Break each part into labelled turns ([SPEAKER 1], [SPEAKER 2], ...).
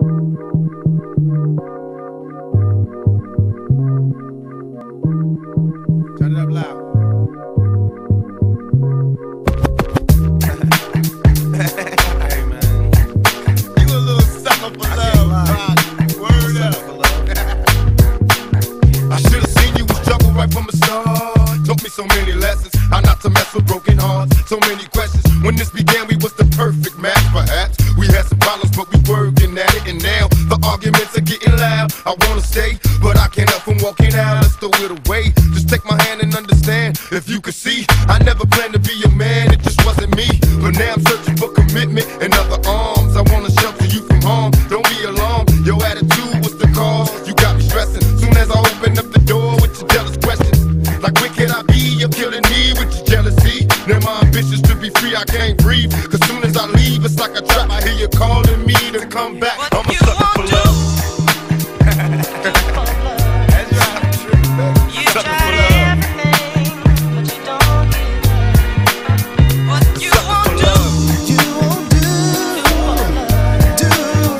[SPEAKER 1] Turn it up loud. hey man, you a little sucker for love, Word up. I should have seen you was trouble right from the start. Taught me so many lessons, how not to mess with broken hearts. So many questions. When this began, we was the perfect match, but we working at it, and now the arguments are getting loud. I wanna stay, but I can't help from walking out. Let's throw it away. Just take my hand and understand. If you could see, I never planned to be a man. It just wasn't me. But now I'm searching for commitment and other arms. I wanna shelter you from harm. Don't be alarmed. Your attitude was the cause. You got me stressing. Soon as I open up the door with your jealous questions, like where can I be? You're killing me with your jealousy. Now my ambitions to be free, I can't breathe. Cause soon as I leave, it's like a trap. I hear you calling me to come back.
[SPEAKER 2] What
[SPEAKER 1] I'm a
[SPEAKER 2] you
[SPEAKER 1] sucker
[SPEAKER 2] want
[SPEAKER 1] for
[SPEAKER 2] to?
[SPEAKER 1] love. That's right.
[SPEAKER 2] You
[SPEAKER 1] Sucker
[SPEAKER 2] tried
[SPEAKER 1] for love.
[SPEAKER 2] everything, but you don't get what you
[SPEAKER 1] Sucker
[SPEAKER 2] want
[SPEAKER 1] for
[SPEAKER 3] You won't do, do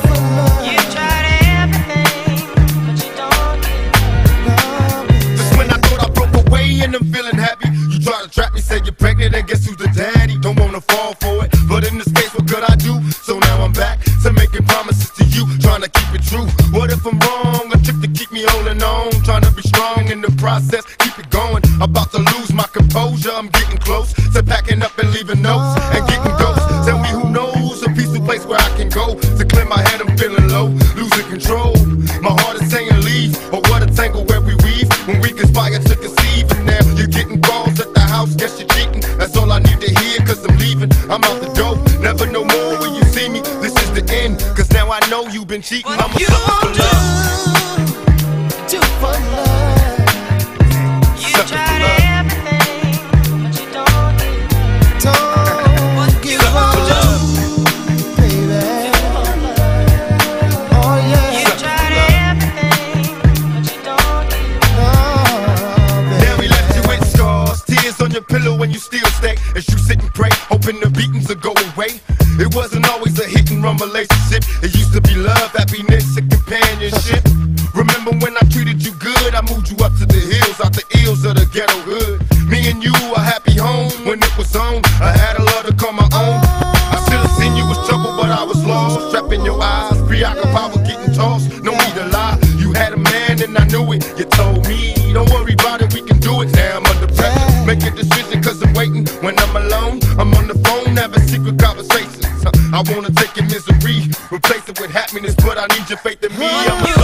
[SPEAKER 3] for love.
[SPEAKER 2] You tried everything, but you don't get
[SPEAKER 1] Just when I thought I broke away and I'm feeling happy, you try to trap me, say you're pregnant, and guess who's the keep it true. What if I'm wrong? A trick to keep me holding on, trying to be strong in the process, keep it going. About to lose my composure, I'm getting close to packing up and leaving notes and getting ghosts. Tell me who knows a peaceful place where I can go to clear my head. I'm feeling low, losing control. My heart is saying leave, or what a tangle where we weave when we conspire to conceive. And now you're getting calls at the house, guess you're cheating. That's all I need to hear, cause I'm leaving. I'm out the door, never no more now I know you've been cheating.
[SPEAKER 2] What
[SPEAKER 1] I'm a sucker for love.
[SPEAKER 3] Do for love.
[SPEAKER 2] You
[SPEAKER 1] Sucker
[SPEAKER 2] tried
[SPEAKER 1] love.
[SPEAKER 2] everything, but you don't get
[SPEAKER 3] Don't
[SPEAKER 2] what
[SPEAKER 3] give up,
[SPEAKER 1] for love.
[SPEAKER 3] baby.
[SPEAKER 2] You
[SPEAKER 3] yeah.
[SPEAKER 2] everything, but you don't get
[SPEAKER 1] Now we left you with scars, tears on your pillow when you still stay. As you sit and pray, hoping the beatings will go away. It wasn't always relationship. It used to be love, happiness, and companionship. Remember when I treated you good? I moved you up to the hills, out the ills of the ghetto hood. Me and you, a happy home when it was on. I had a love to call my own. I should have seen you was trouble, but I was lost. Trapped in your eyes, preoccupied with getting tossed. No need to lie, you had a man and I knew it. You told me, don't worry about it, we can do it. Now I'm under pressure. Make a decision cause I'm waiting. When I'm alone, I'm on the phone having secret conversations. I wanna take it with happiness, but I need your faith in me. I'm